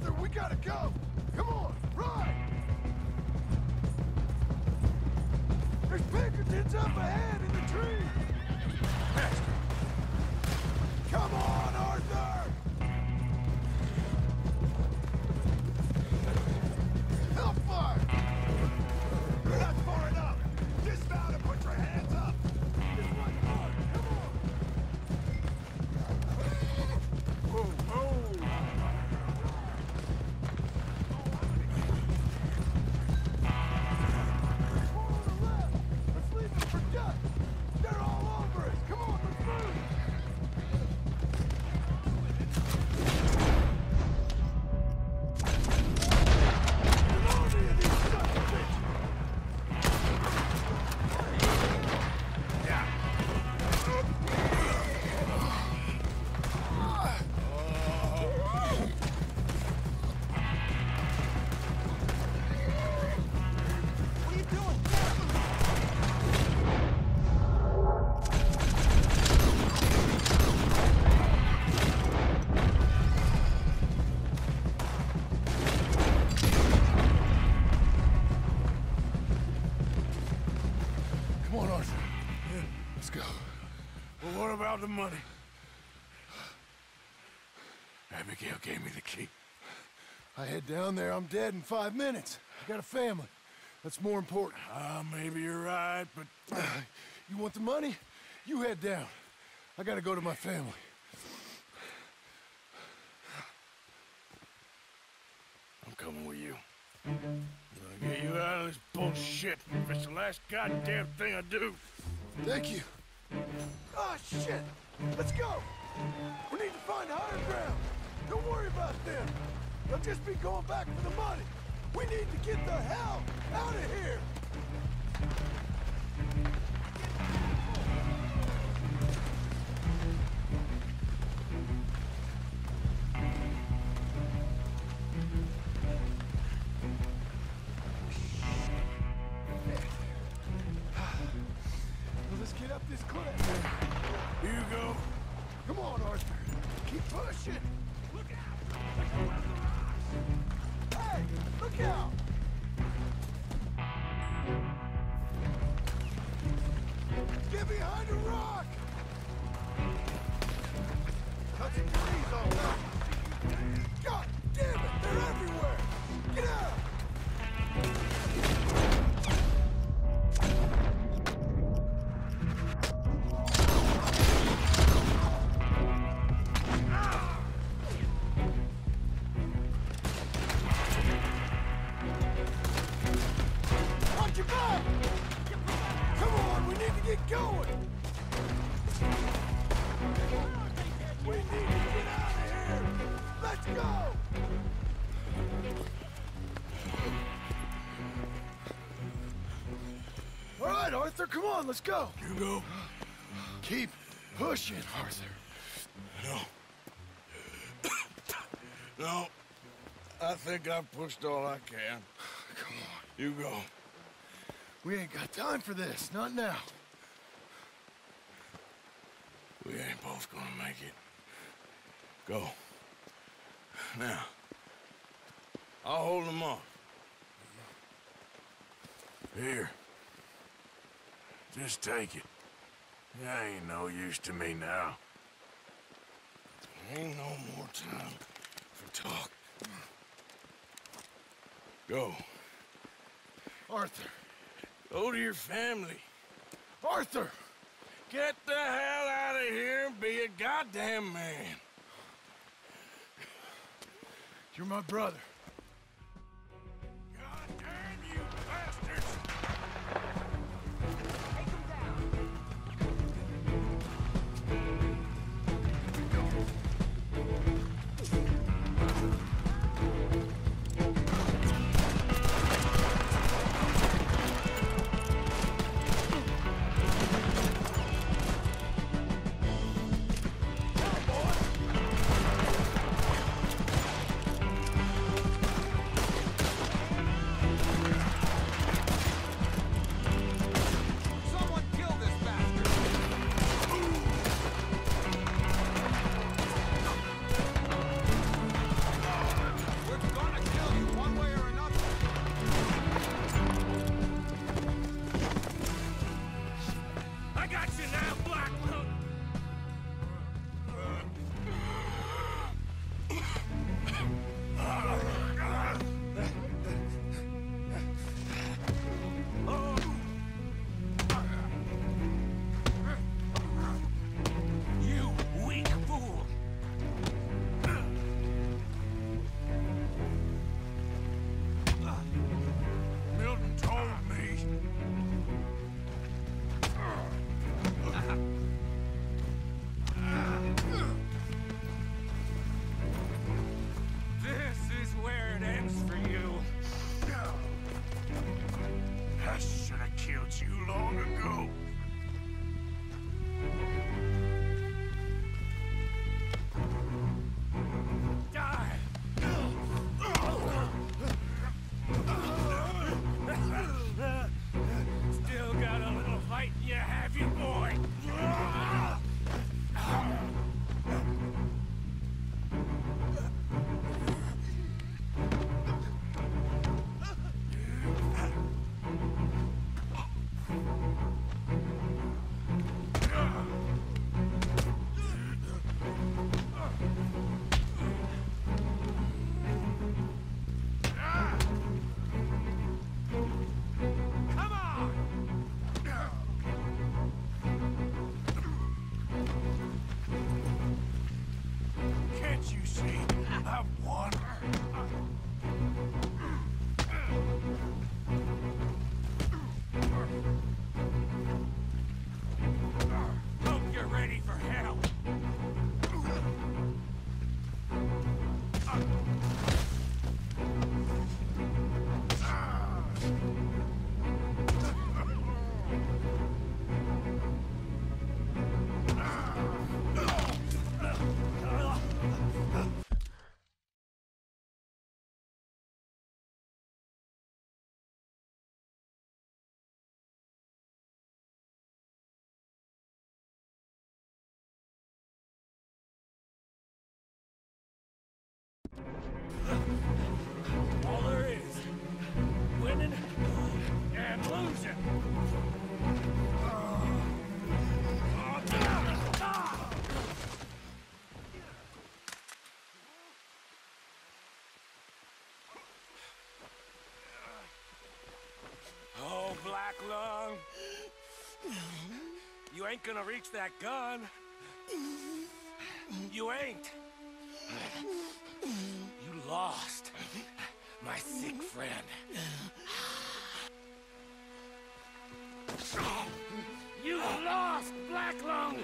Arthur, we gotta go! Come on, ride! There's Pinkertons up ahead in the tree! The money? Abigail gave me the key. I head down there, I'm dead in five minutes. I got a family. That's more important. Ah, maybe you're right, but You want the money? You head down. I gotta go to my family. I'm coming with you. Gonna get you out of this bullshit. If it's the last goddamn thing I do. Thank you. Ah, shit! Let's go! We need to find higher ground. Don't worry about them. They'll just be going back for the money. We need to get the hell out of here! Look out! Hey, look out! Get behind a rock! Cut Arthur, come on, let's go! You go. Keep pushing, Arthur. No. no. I think I've pushed all I can. Come on. You go. We ain't got time for this, not now. We ain't both gonna make it. Go. Now. I'll hold them off. Here. Just take it. You ain't no use to me now. There Ain't no more time for talk. Go. Arthur! Go to your family. Arthur! Get the hell out of here and be a goddamn man. You're my brother. Ain't gonna reach that gun. You ain't. You lost, my sick friend. You lost, Black Lung!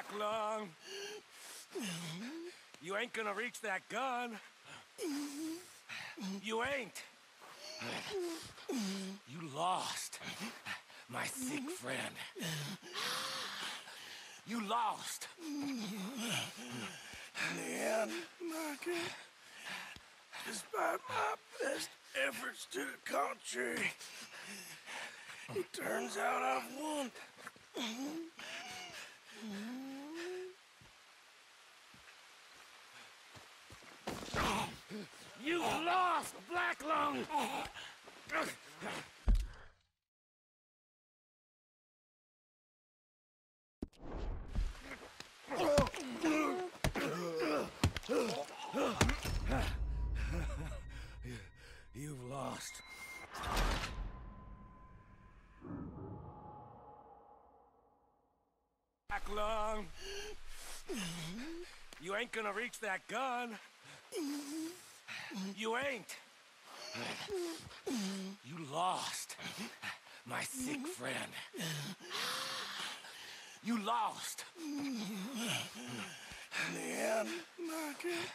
Black Lung. You ain't gonna reach that gun. You ain't. You lost, my sick friend. You lost. In the end, Margaret, despite my best efforts to the contrary, it turns out I've won. You lost, Black Lung! You've lost. Black Lung. You ain't gonna reach that gun. You ain't. You lost, my sick friend. You lost. End, Margaret,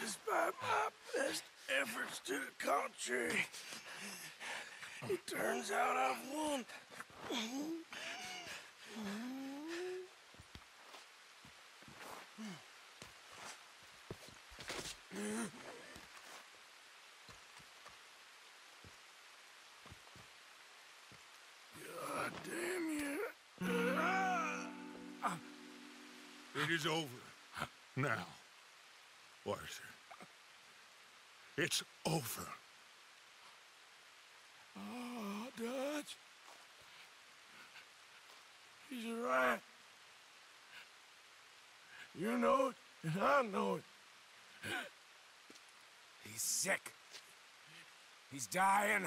despite my best efforts to the contrary, it turns out I've won. God damn you. Uh, it is over. Now, Arthur. It's over. Oh, Dutch. He's right. You know it, and I know it. He's sick. He's dying.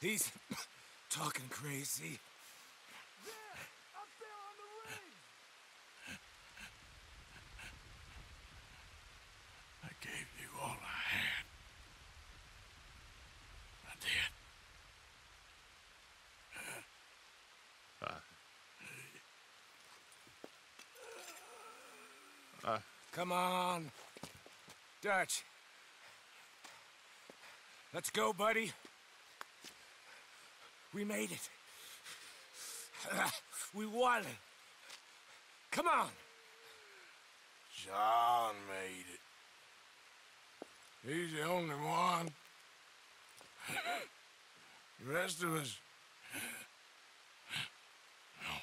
He's talking crazy. Up there on the ring! I gave you all I had. I did. Uh. Uh. Come on. Dutch. Let's go, buddy. We made it. We won. Come on. John made it. He's the only one. The rest of us. No.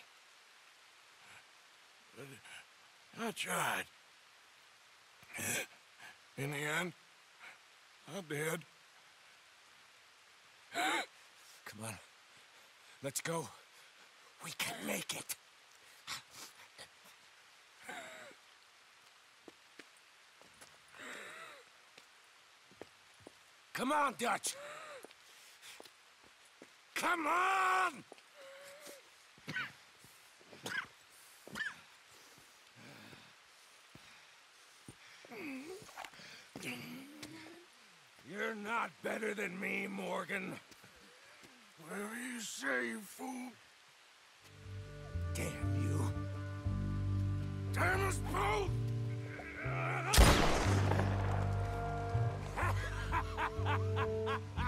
But I tried. In the end, I did. Come on. Let's go. We can make it. Come on, Dutch. Come on! You're not better than me, Morgan. Whatever you say, you fool. Damn you. Damn us both!